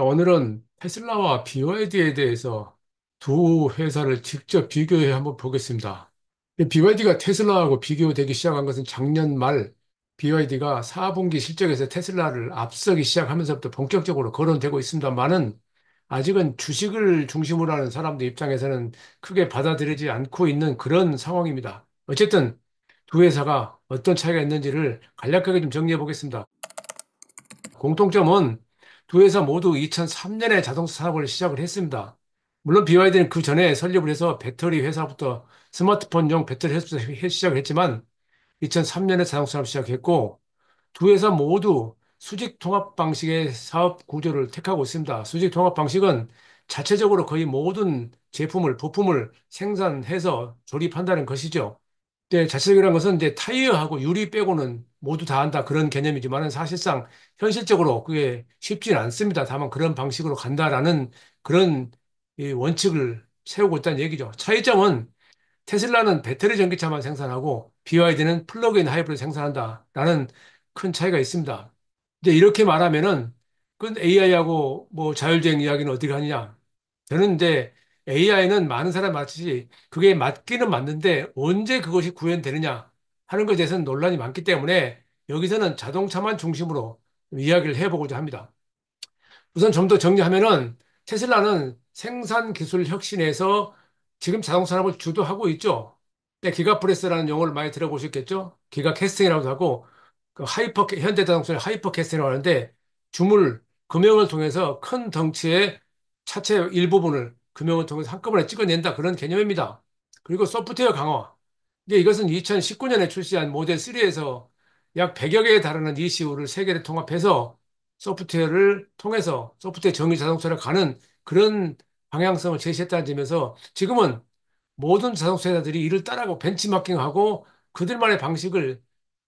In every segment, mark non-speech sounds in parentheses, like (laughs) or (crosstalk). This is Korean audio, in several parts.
자, 오늘은 테슬라와 BYD에 대해서 두 회사를 직접 비교해 한번 보겠습니다. BYD가 테슬라하고 비교되기 시작한 것은 작년 말 BYD가 4분기 실적에서 테슬라를 앞서기 시작하면서부터 본격적으로 거론되고 있습니다만은 아직은 주식을 중심으로 하는 사람들 입장에서는 크게 받아들이지 않고 있는 그런 상황입니다. 어쨌든 두 회사가 어떤 차이가 있는지를 간략하게 좀 정리해 보겠습니다. 공통점은 두 회사 모두 2003년에 자동차 산업을 시작을 했습니다. 물론 BYD는 그 전에 설립을 해서 배터리 회사부터 스마트폰용 배터리 회사부터 (laughs) 시작을 했지만 2003년에 자동차 산업 시작했고 두 회사 모두 수직 통합 방식의 사업 구조를 택하고 있습니다. 수직 통합 방식은 자체적으로 거의 모든 제품을, 부품을 생산해서 조립한다는 것이죠. 네, 자체적이라는 것은 이제 타이어하고 유리 빼고는 모두 다 한다 그런 개념이지만은 사실상 현실적으로 그게 쉽지는 않습니다. 다만 그런 방식으로 간다라는 그런 이 원칙을 세우고 있다는 얘기죠. 차이점은 테슬라는 배터리 전기차만 생산하고 BYD는 플러그인 하이브리드 생산한다라는 큰 차이가 있습니다. 이제 이렇게 말하면은 그 AI하고 뭐 자율주행 이야기는 어디 가느냐? 저는 이제 AI는 많은 사람 마치 그게 맞기는 맞는데 언제 그것이 구현되느냐 하는 것에 대해서는 논란이 많기 때문에 여기서는 자동차만 중심으로 이야기를 해보고자 합니다. 우선 좀 더 정리하면은 테슬라는 생산 기술 혁신에서 지금 자동차 산업을 주도하고 있죠. 네, Giga Press라는 용어를 많이 들어보셨겠죠? giga casting이라고 하고 그 hyper 현대 자동차의 hyper casting이라고 하는데 주물 금형을 통해서 큰 덩치의 차체 일부분을 금형을 통해서 한꺼번에 찍어낸다 그런 개념입니다. 그리고 소프트웨어 강화. 이제 이것은 2019년에 출시한 모델 3에서 약 100여 개에 달하는 ECU를 세 개를 통합해서 소프트웨어를 통해서 소프트웨어 정의 자동차를 가는 그런 방향성을 제시했다는 점에서 지금은 모든 자동차 회사들이 이를 따라하고 벤치마킹하고 그들만의 방식을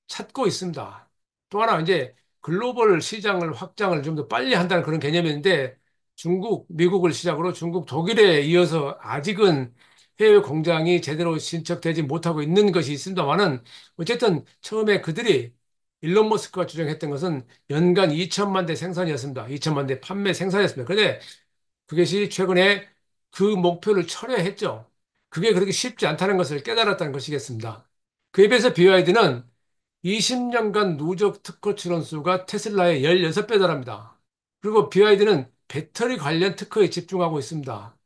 찾고 있습니다. 또 하나 이제 글로벌 시장을 확장을 좀 더 빨리 한다는 그런 개념인데 중국, 미국을 시작으로 중국, 독일에 이어서 아직은 해외 공장이 제대로 신축되지 못하고 있는 것이 있습니다만은 어쨌든 처음에 그들이 일론 머스크가 주장했던 것은 연간 2천만 대 생산이었습니다. 2천만 대 판매 생산이었습니다. 그런데 그것이 최근에 그 목표를 철회했죠. 그게 그렇게 쉽지 않다는 것을 깨달았다는 것이겠습니다. 그에 비해서 BYD는 20년간 누적 특허 출원 수가 테슬라의 16배 달합니다. 그리고 BYD는 배터리 관련 특허에 집중하고 있습니다.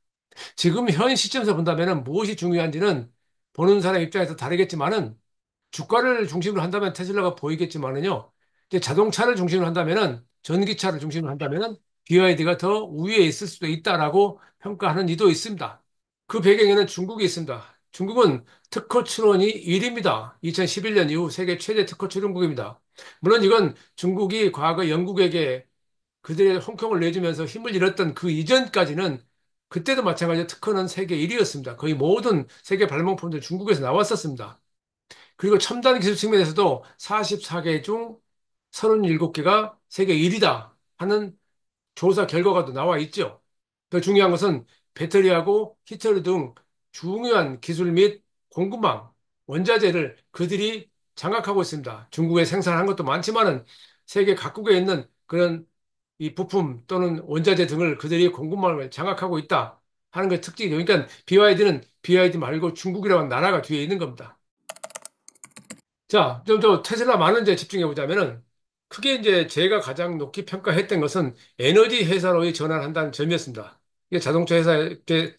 지금 현 시점에서 본다면 무엇이 중요한지는 보는 사람 입장에서 다르겠지만은 주가를 중심으로 한다면 테슬라가 보이겠지만은요. 이제 자동차를 중심으로 한다면은 전기차를 중심으로 한다면은 BYD가 더 우위에 있을 수도 있다라고 평가하는 이도 있습니다. 그 배경에는 중국이 있습니다. 중국은 특허 출원이 1위입니다. 2011년 이후 세계 최대 특허 출원국입니다. 물론 이건 중국이 과거 영국에게 그들의 홍콩을 내주면서 힘을 잃었던 그 이전까지는 그때도 마찬가지로 특허는 세계 1위였습니다. 거의 모든 세계 발명품들 중국에서 나왔었습니다. 그리고 첨단 기술 측면에서도 44개 중 37개가 세계 1위다 하는 조사 결과가 또 나와 있죠. 더 중요한 것은 배터리하고 히터리 등 중요한 기술 및 공급망, 원자재를 그들이 장악하고 있습니다. 중국에 생산한 것도 많지만은 세계 각국에 있는 그런 이 부품 또는 원자재 등을 그들이 공급망을 장악하고 있다 하는 게 특징이죠. 그러니까 BYD는 BYD 말고 중국이라는 나라가 뒤에 있는 겁니다. 자, 좀 더 테슬라 데 집중해 보자면은 크게 이제 제가 가장 높게 평가했던 것은 에너지 회사로의 전환한다는 점이었습니다. 이게 자동차 회사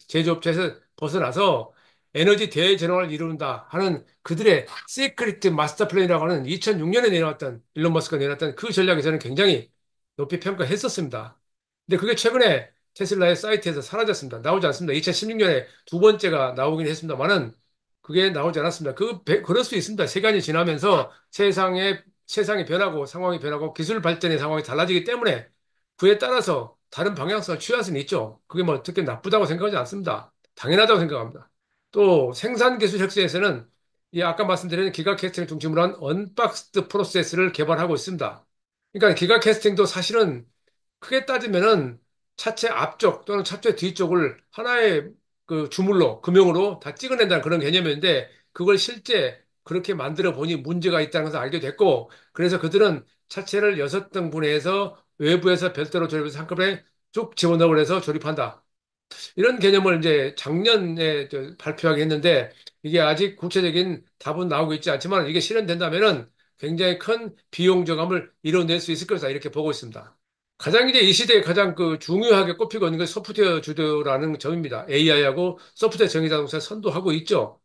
제조업체에서 벗어나서 에너지 대전환을 이룬다 하는 그들의 secret master plan이라고 하는 2006년에 내놓았던 일론 머스크가 내놨던 그 전략에서는 굉장히 높이 평가했었습니다. 근데 그게 최근에 테슬라의 사이트에서 사라졌습니다. 나오지 않습니다. 2016년에 두 번째가 나오긴 했습니다만은 그게 나오지 않았습니다. 그, 그럴 수 있습니다. 시간이 지나면서 세상에, 세상이 변하고 상황이 변하고 기술 발전의 상황이 달라지기 때문에 그에 따라서 다른 방향성을 취할 수는 있죠. 그게 뭐 특히 나쁘다고 생각하지 않습니다. 당연하다고 생각합니다. 또 생산 기술 혁신에서는 이 아까 말씀드린 giga casting을 중심으로 한 unboxed process를 개발하고 있습니다. 그러니까 giga casting도 사실은 크게 따지면은 차체 앞쪽 또는 차체 뒤쪽을 하나의 그 주물로 금형으로 다 찍어낸다는 그런 개념인데 그걸 실제 그렇게 만들어 보니 문제가 있다는 것을 알게 됐고 그래서 그들은 차체를 여섯 등분해서 외부에서 별도로 조립해서 한꺼번에 쭉 집어넣으려 해서 조립한다. 이런 개념을 이제 작년에 저 발표하게 했는데 이게 아직 구체적인 답은 나오고 있지 않지만 이게 실현된다면은 굉장히 큰 비용 저감을 이뤄낼 수 있을 것이다 이렇게 보고 있습니다. 가장 이제 이 시대에 가장 그 중요하게 꼽히고 있는 게 소프트웨어 주도라는 점입니다. AI하고 소프트웨어 전기 자동차 선도하고 있죠.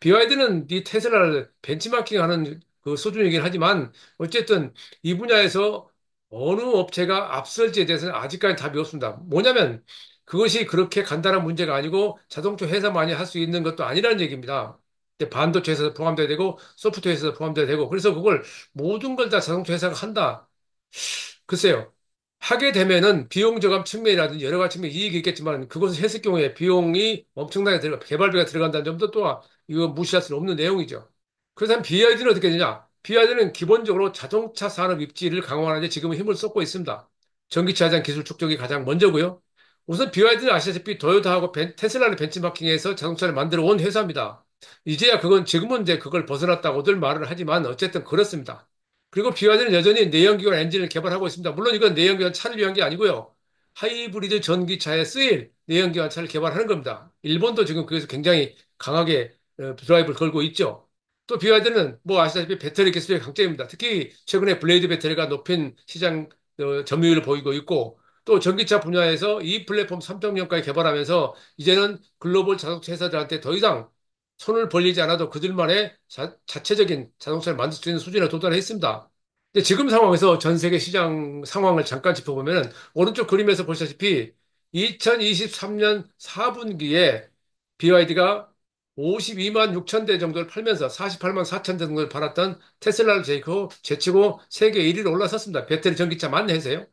BYD는 이 테슬라를 벤치마킹하는 그 수준이긴 하지만 어쨌든 이 분야에서 어느 업체가 앞설지에 대해서는 아직까지 답이 없습니다. 뭐냐면 그것이 그렇게 간단한 문제가 아니고 자동차 회사만이 할 수 있는 것도 아니라는 얘기입니다. 근데 반도체 회사도 포함돼야 되고 소프트웨어 회사도 포함돼야 되고 그래서 그걸 모든 걸 다 자동차 회사가 한다. 글쎄요. 하게 되면은 비용 저감 측면이라든지 여러 가지 측면 이익이 있겠지만 그것을 했을 경우에 비용이 엄청나게 들어가 개발비가 들어간다는 점도 또한 이거 무시할 수 없는 내용이죠. 그래서 BYD는 어떻게 되냐? BYD는 기본적으로 자동차 산업 입지를 강화하는 데 지금은 힘을 쏟고 있습니다. 전기차 장 기술 축적이 가장 먼저고요. 우선 BYD는 아시다시피 도요타하고 벤- 테슬라를 벤치마킹해서 자동차를 만들어 온 회사입니다. 이제야 그건 지금은 이제 그걸 벗어났다고들 말을 하지만 어쨌든 그렇습니다. 그리고 BYD는 여전히 내연기관 엔진을 개발하고 있습니다. 물론 이건 내연기관 차를 위한 게 아니고요. 하이브리드 전기차에 쓰일 내연기관 차를 개발하는 겁니다. 일본도 지금 그래서 굉장히 강하게 어, 드라이브를 걸고 있죠. 또 BYD는 뭐 아시다시피 배터리 기술의 강점입니다. 특히 최근에 blade 배터리가 높은 시장 어, 점유율을 보이고 있고 또 전기차 분야에서 이 플랫폼 3.0까지 개발하면서 이제는 글로벌 자동차 회사들한테 더 이상 손을 벌리지 않아도 그들만의 자, 자체적인 자동차를 만들 수 있는 수준에 도달했습니다. 근데 지금 상황에서 전 세계 시장 상황을 잠깐 짚어보면 오른쪽 그림에서 보시다시피 2023년 4분기에 BYD가 52만 6천 대 정도를 팔면서 48만 4천 대 정도를 팔았던 테슬라를 제치고, 제치고 세계 1위로 올라섰습니다. 배터리 전기차만 해서요.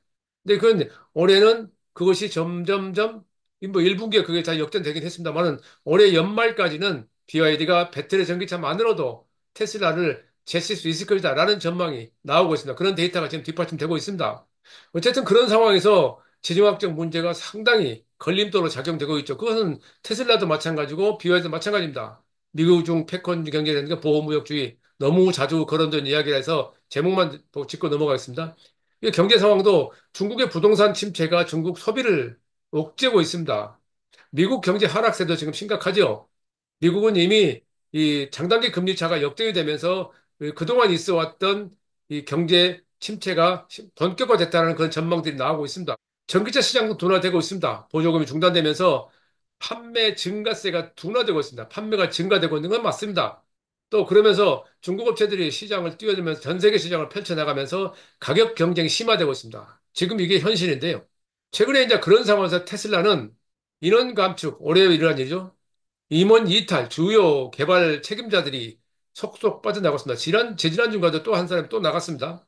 근데 그건 올해는 그것이 점점점 뭐 1분기에 그게 다 역전되긴 했습니다만은 올해 연말까지는 BYD가 배터리 전기차만으로도 테슬라를 제칠 수 있을 것이다라는 전망이 나오고 있습니다. 그런 데이터가 지금 뒷받침되고 있습니다. 어쨌든 그런 상황에서 지정학적 문제가 상당히 걸림돌로 작용되고 있죠. 그것은 테슬라도 마찬가지고 BYD도 마찬가지입니다. 미국 중 패권 경제라는 게 보호무역주의 너무 자주 거론된 이야기라서 제목만 짚고 넘어가겠습니다. 이 경제 상황도 중국의 부동산 침체가 중국 소비를 옥죄고 있습니다. 미국 경제 하락세도 지금 심각하죠. 미국은 이미 이 장단기 금리 차가 역전이 되면서 그 그동안 있어 왔던 이 경제 침체가 본격화됐다는 그런 전망들이 나오고 있습니다. 전기차 시장도 둔화되고 있습니다. 보조금이 중단되면서 판매 증가세가 둔화되고 있습니다. 판매가 증가되고 있는 건 맞습니다. 또 그러면서 중국 업체들이 시장을 뛰어들면서 전 세계 시장을 펼쳐나가면서 가격 경쟁이 심화되고 있습니다. 지금 이게 현실인데요. 최근에 이제 그런 상황에서 테슬라는 인원 감축, 올해 일어난 일이죠. 임원 이탈, 주요 개발 책임자들이 속속 빠져나갔습니다. 지난, 재지난주가도 또 한 사람이 또 나갔습니다.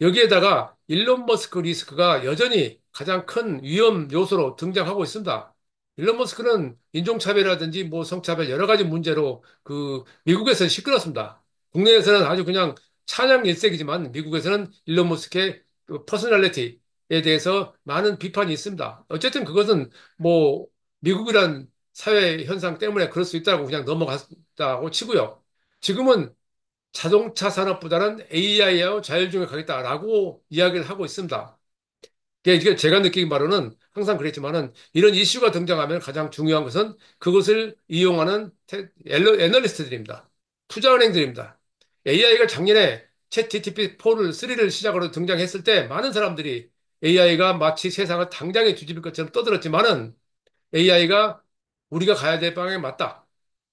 여기에다가 일론 머스크 리스크가 여전히 가장 큰 위험 요소로 등장하고 있습니다. 일론 머스크는 인종차별이라든지 뭐 성차별 여러 가지 문제로 그 미국에서는 시끄럽습니다. 국내에서는 아주 그냥 찬양 일색이지만 미국에서는 일론 머스크의 그 personality에 대해서 많은 비판이 있습니다. 어쨌든 그것은 뭐 미국이란 사회 현상 때문에 그럴 수 있다고 그냥 넘어갔다고 치고요. 지금은 자동차 산업보다는 AI하고 자율주행에 가겠다라고 이야기를 하고 있습니다. 이게 제가 느낀 바로는 항상 그랬지만은 이런 이슈가 등장하면 가장 중요한 것은 그것을 이용하는 테- 애널- 애널리스트들입니다. 투자은행들입니다. AI가 작년에 챗 GTP4를 3를 시작으로 등장했을 때 많은 사람들이 AI가 마치 세상을 당장에 뒤집을 것처럼 떠들었지만은 AI가 우리가 가야 될 방향에 맞다.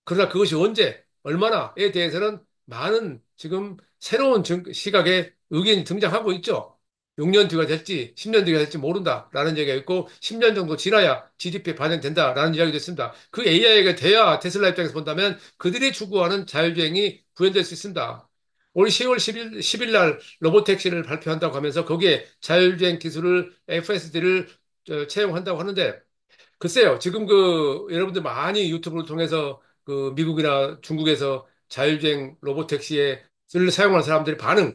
그러나 그것이 언제, 얼마나에 대해서는 많은 지금 새로운 증- 시각의 의견이 등장하고 있죠. 6년 뒤가 될지 10년 뒤가 될지 모른다라는 얘기가 있고 10년 정도 지나야 GDP에 반영된다라는 이야기도 있습니다. 그 AI가 돼야 테슬라 입장에서 본다면 그들이 추구하는 자율주행이 구현될 수 있습니다. 올 10월 10일, 10일 날 로보택시를 발표한다고 하면서 거기에 자율주행 기술을 FSD를 채용한다고 하는데 글쎄요, 지금 그, 여러분들 많이 유튜브를 통해서 그 미국이나 중국에서 자율주행 로보택시에 를 사용하는 사람들의 반응,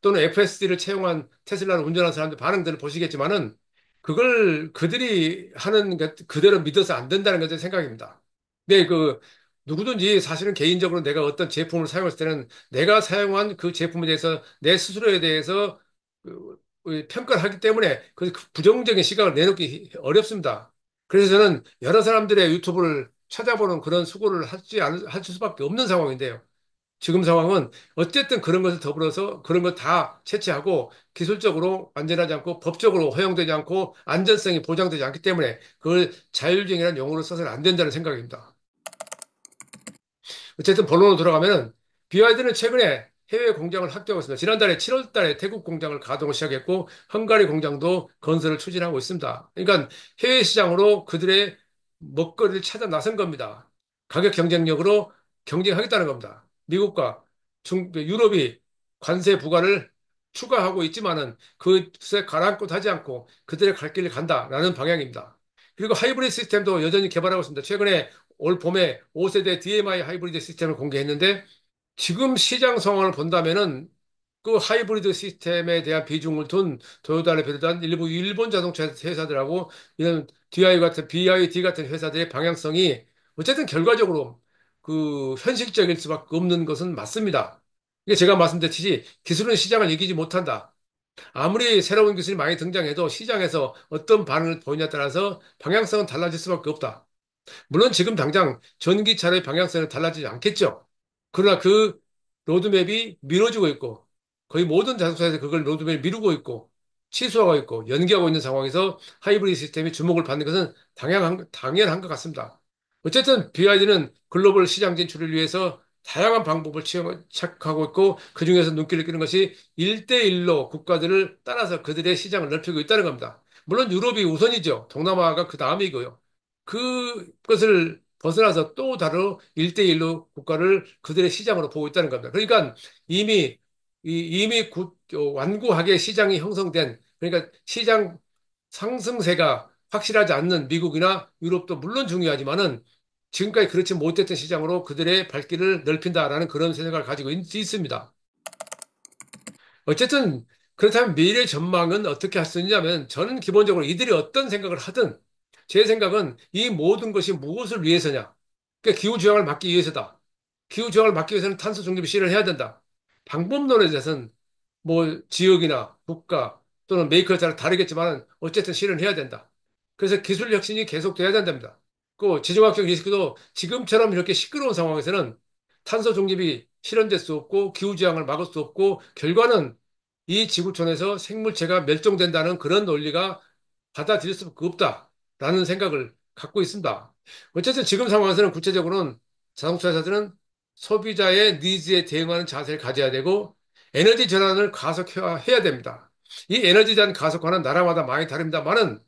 또는 FSD를 채용한 테슬라를 운전하는 사람들 반응들을 보시겠지만은 그걸 그들이 하는 것 그대로 믿어서 안 된다는 것제 생각입니다. 근데 그, 누구든지 사실은 개인적으로 내가 어떤 제품을 사용했을 때는 내가 사용한 그 제품에 대해서 내 스스로에 대해서 그 평가를 하기 때문에 그 부정적인 시각을 내놓기 어렵습니다. 그래서 저는 여러 사람들의 유튜브를 찾아보는 그런 수고를 하지 않을, 할 수밖에 없는 상황인데요. 지금 상황은 어쨌든 그런 것을 더불어서 그런 것 다 채취하고 기술적으로 안전하지 않고 법적으로 허용되지 않고 안전성이 보장되지 않기 때문에 그걸 자율주행이라는 용어로 써서는 안 된다는 생각입니다. 어쨌든 본론으로 돌아가면은 BYD는 최근에 해외 공장을 확대하고 있습니다. 지난달에 7월 달에 태국 공장을 가동을 시작했고 헝가리 공장도 건설을 추진하고 있습니다. 그러니까 해외 시장으로 그들의 먹거리를 찾아 나선 겁니다. 가격 경쟁력으로 경쟁하겠다는 겁니다. 미국과 중, 유럽이 관세 부과를 추가하고 있지만은 그것에 가라앉고 하지 않고 그들의 갈 길을 간다라는 방향입니다. 그리고 하이브리드 시스템도 여전히 개발하고 있습니다. 최근에 올 봄에 5세대 DMI 하이브리드 시스템을 공개했는데 지금 시장 상황을 본다면은 그 하이브리드 시스템에 대한 비중을 둔 토요타를 비롯한 일부 일본 자동차 회사들하고 이런 DI 같은 BYD 같은 회사들의 방향성이 어쨌든 결과적으로 그 현실적일 수밖에 없는 것은 맞습니다. 이게 제가 말씀드렸듯이 기술은 시장을 이기지 못한다. 아무리 새로운 기술이 많이 등장해도 시장에서 어떤 반응을 보이냐에 따라서 방향성은 달라질 수밖에 없다. 물론 지금 당장 전기차의 방향성은 달라지지 않겠죠. 그러나 그 로드맵이 미뤄지고 있고 거의 모든 자동차에서 그걸 로드맵을 미루고 있고 취소하고 있고 연기하고 있는 상황에서 하이브리드 시스템이 주목을 받는 것은 당연한, 당연한 것 같습니다. 어쨌든 BYD는 글로벌 시장 진출을 위해서 다양한 방법을 취하고 있고 그중에서 눈길을 끄는 것이 1대1로 국가들을 따라서 그들의 시장을 넓히고 있다는 겁니다. 물론 유럽이 우선이죠. 동남아가 그 다음이고요. 그것을 벗어나서 또 다른 1대1로 국가를 그들의 시장으로 보고 있다는 겁니다. 그러니까 이미 이미 구, 완고하게 시장이 형성된 그러니까 시장 상승세가 확실하지 않는 미국이나 유럽도 물론 중요하지만은 지금까지 그렇지 못했던 시장으로 그들의 발길을 넓힌다라는 그런 생각을 가지고 있, 습니다 어쨌든 그렇다면 미래 전망은 어떻게 할 수 있냐면 저는 기본적으로 이들이 어떤 생각을 하든 제 생각은 이 모든 것이 무엇을 위해서냐? 그러니까 기후조항을 막기 위해서다. 기후조항을 막기 위해서는 탄소 중립을 실현해야 된다. 방법론에 대해서는 뭐 지역이나 국가 또는 메이커에 따라 다르겠지만 어쨌든 실현해야 된다. 그래서 기술 혁신이 계속돼야 된답니다. 그 지정학적 리스크도 지금처럼 이렇게 시끄러운 상황에서는 탄소 중립이 실현될 수 없고 기후지향을 막을 수 없고 결과는 이 지구촌에서 생물체가 멸종된다는 그런 논리가 받아들일 수밖에 없다 라는 생각을 갖고 있습니다. 어쨌든 지금 상황에서는 구체적으로는 자동차 회사들은 소비자의 니즈에 대응하는 자세를 가져야 되고 에너지 전환을 가속해야 됩니다. 이 에너지 전환 가속화는 나라마다 많이 다릅니다만은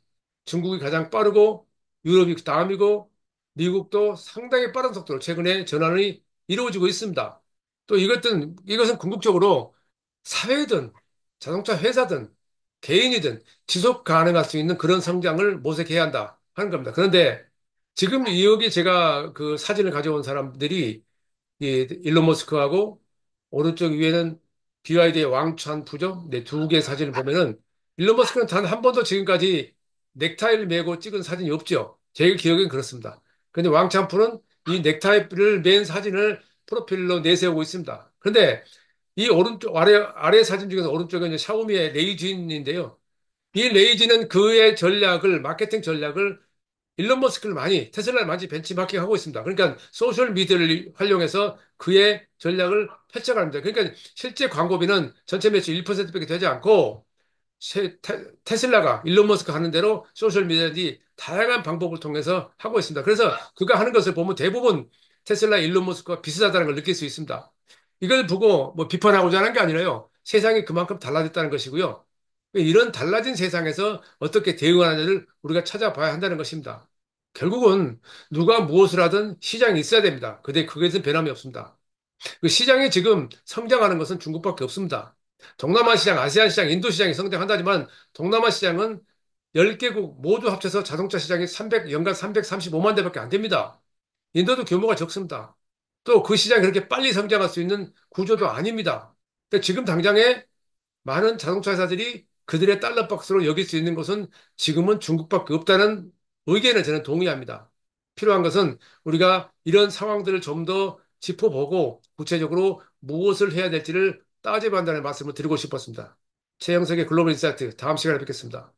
중국이 가장 빠르고 유럽이 그 다음이고 미국도 상당히 빠른 속도로 최근에 전환이 이루어지고 있습니다. 또 이것은, 이것은 궁극적으로 사회든 자동차 회사든 개인이든 지속 가능할 수 있는 그런 성장을 모색해야 한다 하는 겁니다. 그런데 지금 여기 제가 그 사진을 가져온 사람들이 이 일론 머스크하고 오른쪽 위에는 BYD의 왕촨푸죠? 네, 두 개 사진을 보면은 일론 머스크는 단 한 번도 지금까지 넥타이를 메고 찍은 사진이 없죠. 제 기억엔 그렇습니다. 근데 왕촨푸는 이 넥타이를 맨 사진을 프로필로 내세우고 있습니다. 그런데 이 오른쪽 아래 아래 사진 중에서 오른쪽에 이제 샤오미의 레이쥔인데요. 이 레이쥔은 그의 전략을 마케팅 전략을 일론 머스크를 많이 테슬라를 많이 벤치마킹하고 있습니다. 그러니까 소셜 미디어를 활용해서 그의 전략을 펼쳐갑니다. 그러니까 실제 광고비는 전체 매출 1%밖에 되지 않고 테, 슬라가 일론 머스크 하는 대로 소셜 미디어들이 다양한 방법을 통해서 하고 있습니다. 그래서 그가 하는 것을 보면 대부분 테슬라 일론 머스크와 비슷하다는 걸 느낄 수 있습니다. 이걸 보고 뭐 비판하고자 하는 게 아니라요. 세상이 그만큼 달라졌다는 것이고요. 이런 달라진 세상에서 어떻게 대응하는지를 우리가 찾아봐야 한다는 것입니다. 결국은 누가 무엇을 하든 시장이 있어야 됩니다. 근데 그것은 변함이 없습니다. 그 시장이 지금 성장하는 것은 중국밖에 없습니다. 동남아 시장, 아시안 시장, 인도 시장이 성장한다지만 동남아 시장은 10개국 모두 합쳐서 자동차 시장이 300, 연간 335만 대밖에 안 됩니다. 인도도 규모가 적습니다. 또 그 시장이 그렇게 빨리 성장할 수 있는 구조도 아닙니다. 지금 당장에 많은 자동차 회사들이 그들의 달러 박스로 여길 수 있는 것은 지금은 중국밖에 없다는 의견을 저는 동의합니다. 필요한 것은 우리가 이런 상황들을 좀 더 짚어보고 구체적으로 무엇을 해야 될지를 따져본다는 말씀을 드리고 싶었습니다. 최영석의 글로벌 인사이트 다음 시간에 뵙겠습니다.